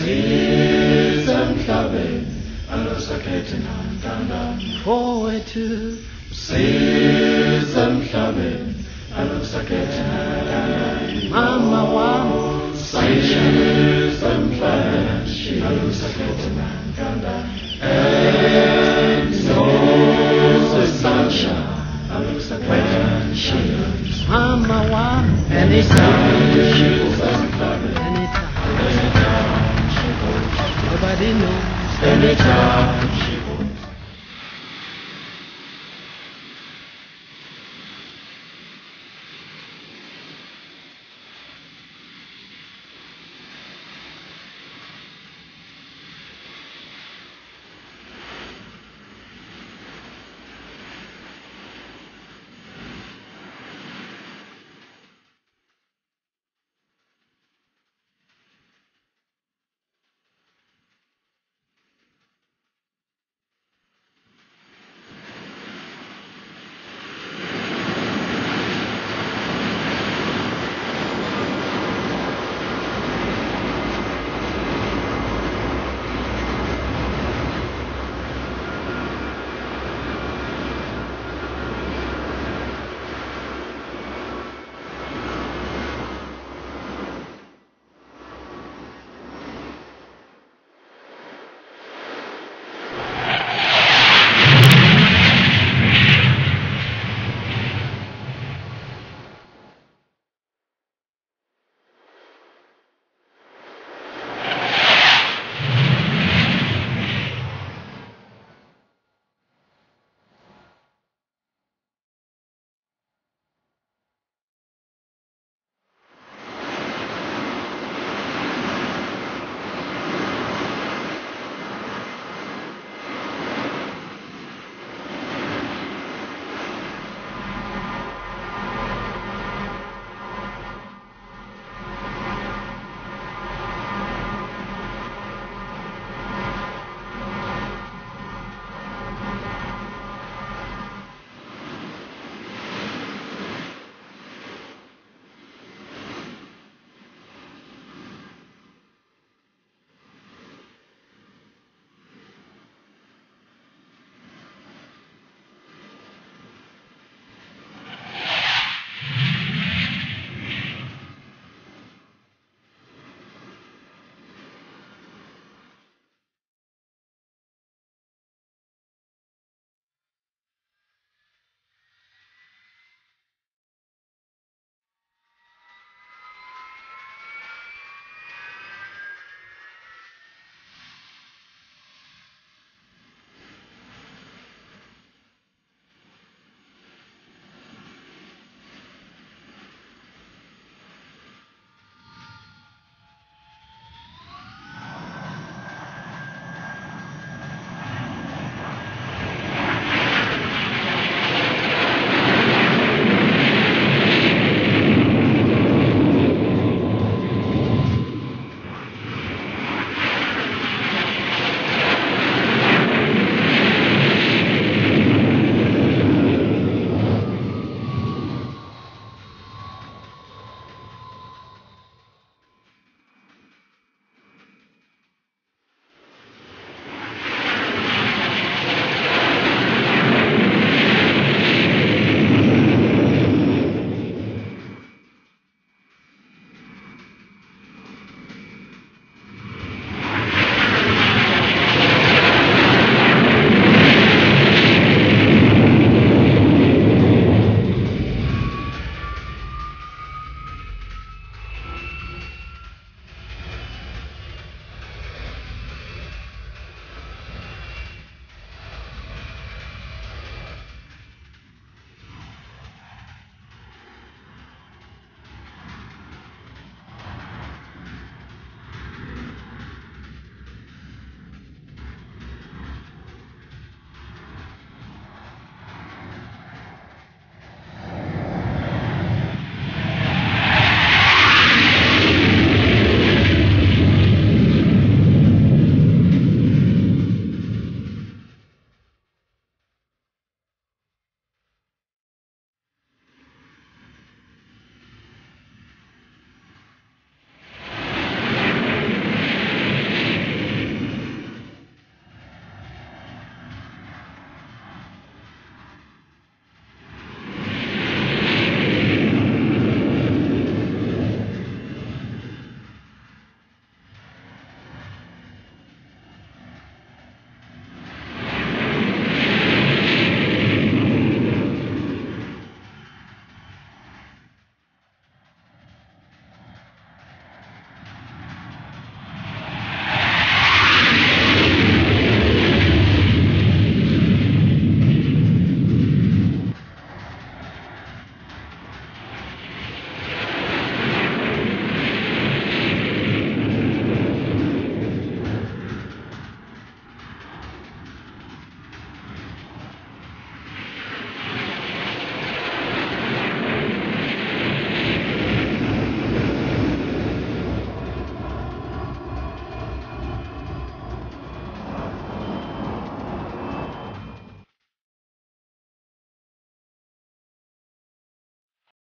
Season clubbing, Anlosaketen an Dandan. Poetu. Season clubbing, Anlosaketen an Dandan. Mama wam. Season clubbing, Anlosaketen an Dandan. And so the sunshine. Mama wam. And it's time to shoot some clubbing. Anytime she